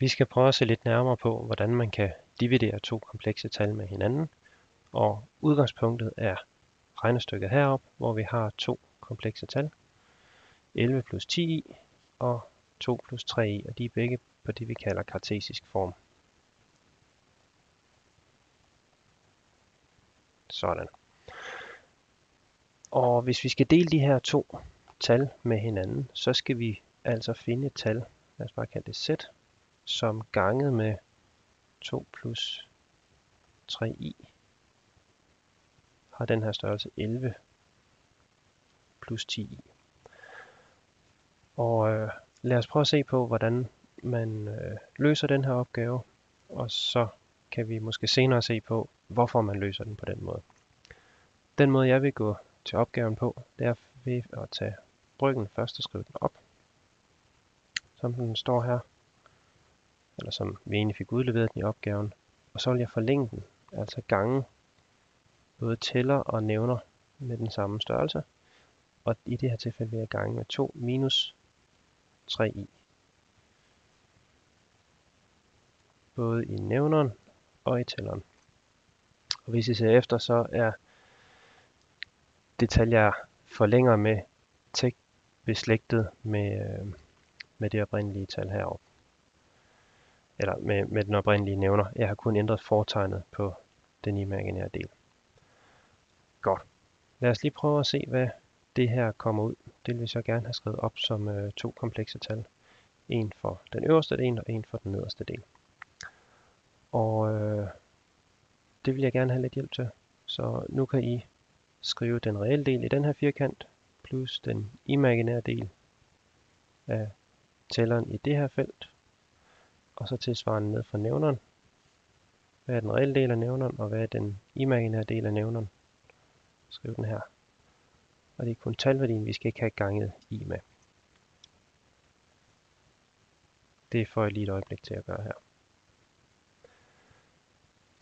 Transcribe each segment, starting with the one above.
Vi skal prøve at se lidt nærmere på, hvordan man kan dividere to komplekse tal med hinanden. Og udgangspunktet er regnestykket herop, hvor vi har to komplekse tal. 11 plus 10i og 2 plus 3i, og de er begge på det, vi kalder kartesisk form. Sådan. Og hvis vi skal dele de her to tal med hinanden, så skal vi altså finde et tal, lad os bare kalde det z, som ganget med 2 plus 3i har den her størrelse 11 plus 10i. Og øh, lad os prøve at se på, hvordan man øh, løser den her opgave, og så kan vi måske senere se på, hvorfor man løser den på den måde. Den måde, jeg vil gå til opgaven på, det er ved at tage bryggen først og skrive den op, som den står her, eller som vi egentlig fik udleveret den i opgaven, og så vil jeg forlænge den, altså gange både tæller og nævner med den samme størrelse, og i det her tilfælde vil jeg gange med 2 minus 3i. Både i nævneren og i tælleren. Og hvis I ser efter, så er det tal, jeg forlænger med tæt beslægtet med, øh, med det oprindelige tal heroppe. Eller med, med den oprindelige nævner. Jeg har kun ændret fortegnet på den imaginære del. Godt. Lad os lige prøve at se, hvad det her kommer ud. Det vil vi så gerne have skrevet op som øh, to komplekse tal. En for den øverste del og en for den nederste del. Og øh, det vil jeg gerne have lidt hjælp til. Så nu kan I skrive den reelle del i den her firkant, plus den imaginære del af tælleren i det her felt, og så tilsvarende ned for nævneren. Hvad er den reelle del af nævneren, og hvad er den imaginære del af nævneren? Skriv den her. Og det er kun talværdien, vi skal ikke have ganget i med. Det får jeg lige et øjeblik til at gøre her.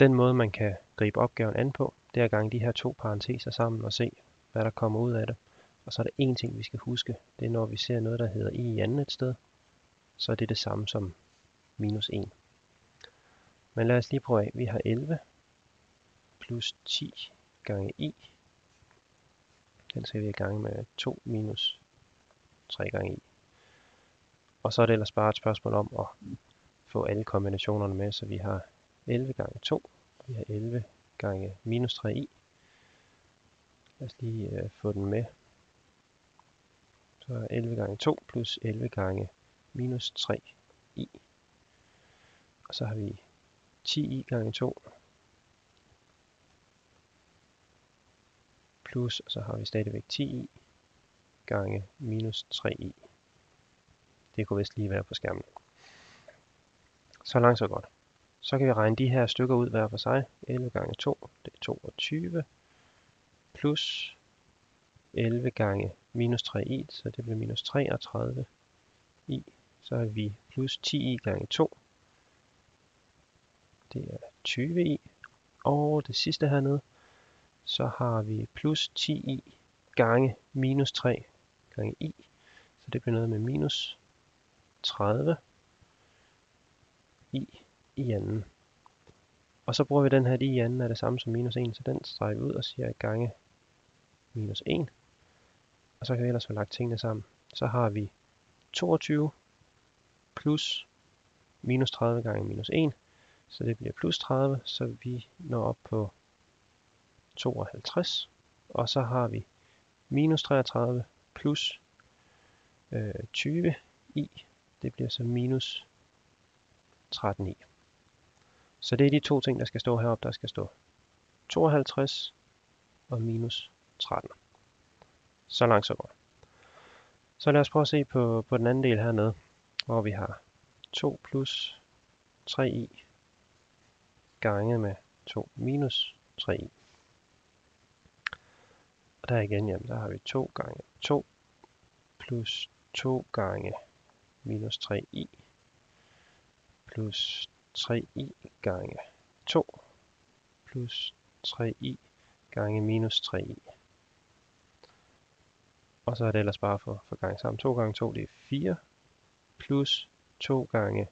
Den måde, man kan gribe opgaven an på, det er at gange de her to parenteser sammen og se, hvad der kommer ud af det. Og så er der én ting, vi skal huske. Det er, når vi ser noget, der hedder i i andet et sted, så er det det samme som minus 1. Men lad os lige prøve af. Vi har 11 plus 10 gange i. Den skal vi have gange med 2 minus 3 gange i. Og så er det ellers bare et spørgsmål om at få alle kombinationerne med, så vi har 11 gange 2. Vi har 11 gange minus 3i. Lad os lige øh, få den med. Så 11 gange 2 plus 11 gange minus 3i. Og så har vi 10i gange 2. Plus, og så har vi stadigvæk 10i gange minus 3i. Det kunne vist lige være på skærmen. Så langt så godt. Så kan vi regne de her stykker ud hver for sig. 11 gange 2, det er 22. Plus 11 gange minus 3i, så det bliver minus 33 i. Så har vi plus 10i gange 2. Det er 20 i. Og det sidste hernede, så har vi plus 10i gange minus 3 gange i. Så det bliver noget med minus 30 i i anden. Og så bruger vi den her, de i anden er det samme som minus 1, så den streger vi ud og siger gange minus 1. Og så kan vi ellers få lagt tingene sammen. Så har vi 22 plus minus 30 gange minus 1, så det bliver plus 30, så vi når op på 52. Og så har vi minus 33 plus øh, 20 i, det bliver så minus 13 i. Så det er de to ting, der skal stå heroppe. Der skal stå 52 og minus 13. Så langt så godt. Så lad os prøve at se på, på den anden del hernede, hvor vi har 2 plus 3i gange med 2 minus 3i. Og der igen, jamen, der har vi 2 gange 2 plus 2 gange minus 3i plus 3i gange 2 plus 3i gange minus 3i. Og så er det ellers bare for, for gang sammen. 2 gange 2 det er 4 plus 2 gange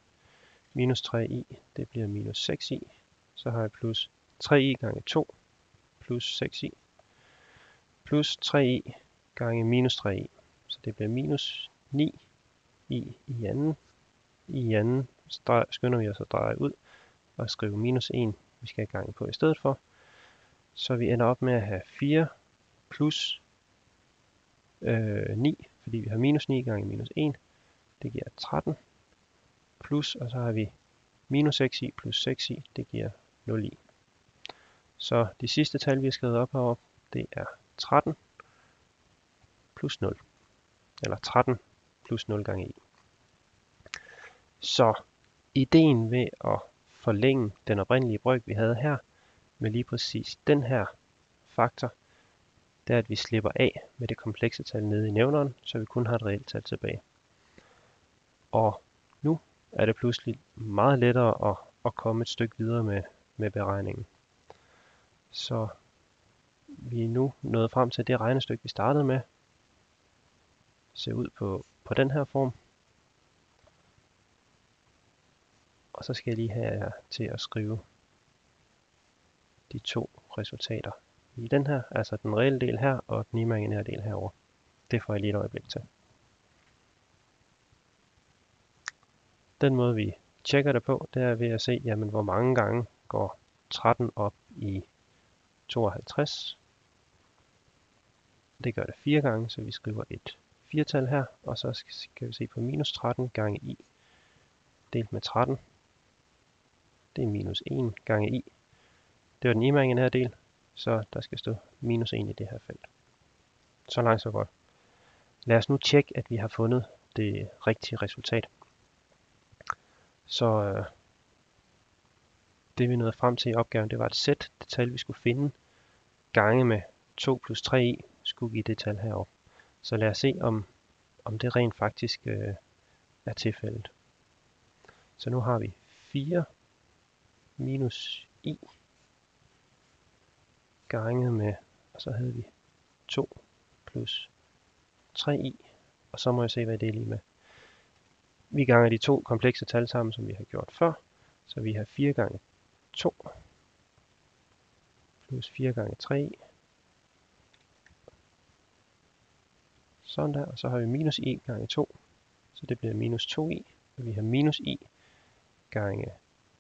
minus 3i, det bliver minus 6i. Så har jeg plus 3i gange 2 plus 6i plus 3i gange minus 3i. Så det bliver minus 9i i anden. I anden skynder vi os at dreje ud og skrive minus 1, vi skal have gange på i stedet for. Så vi ender op med at have 4 plus øh, 9, fordi vi har minus 9 gange minus 1. Det giver 13 plus, og så har vi minus 6i plus 6i, det giver 0 i. Så de sidste tal, vi har skrevet op heroppe, det er 13 plus 0. Eller 13 plus 0 gange i. Så ideen ved at forlænge den oprindelige brøk, vi havde her, med lige præcis den her faktor, det er, at vi slipper af med det komplekse tal nede i nævneren, så vi kun har et reelt tal tilbage. Og nu er det pludselig meget lettere at, at komme et stykke videre med, med beregningen. Så vi er nu nået frem til det regnestykke, vi startede med. Ser ud på, på den her form. Og så skal jeg lige have jer til at skrive de to resultater i den her, altså den reelle del her og den imaginære del herover. Det får jeg lige et øjeblik til. Den måde vi tjekker det på, det er ved at se, jamen, hvor mange gange går 13 op i 52. Det gør det fire gange, så vi skriver et firtal her, og så skal vi se på minus 13 gange i delt med 13. Det er minus 1 gange i. Det var den imaginære del, så der skal stå minus 1 i det her felt. Så langt så godt. Lad os nu tjekke, at vi har fundet det rigtige resultat. Så øh, det vi nåede frem til i opgaven, det var et sæt, det tal vi skulle finde, gange med 2 plus 3 i, skulle give det tal heroppe. Så lad os se, om, om det rent faktisk øh, er tilfældet. Så nu har vi 4 minus i gange med, og så havde vi 2 plus 3i, og så må jeg se, hvad det er lige med. Vi ganger de to komplekse tal sammen, som vi har gjort før, så vi har 4 gange 2 plus 4 gange 3 Sådan der, og så har vi minus i gange 2, så det bliver minus 2i, og vi har minus i gange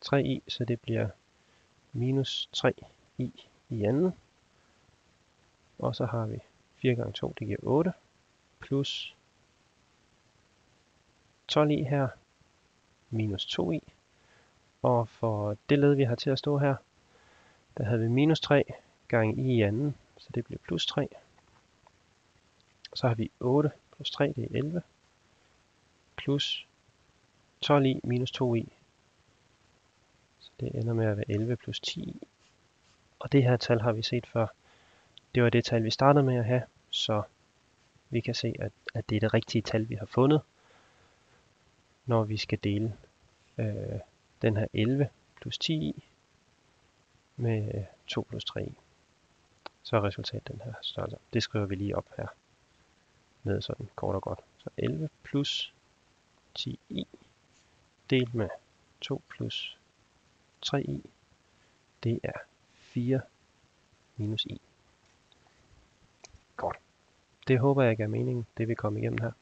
3i, så det bliver minus 3i i anden. Og så har vi 4 gange 2, det giver 8, plus 12 i her, minus 2 i. Og for det led, vi har til at stå her, der havde vi minus 3 gange i i anden, så det bliver plus 3. Så har vi 8 plus 3, det er 11, plus 12 i minus 2 i. Så det ender med at være 11 plus 10 i. Og det her tal har vi set før. Det var det tal, vi startede med at have, så vi kan se, at, at det er det rigtige tal, vi har fundet, når vi skal dele øh, den her 11 plus 10 i med 2 plus 3 i. Så er resultatet den her størrelse. Det skriver vi lige op her med sådan kort og godt. Så 11 plus 10i delt med 2 plus 3i, det er 4 minus i. Godt. Det håber jeg gav mening, det vi kom igennem her.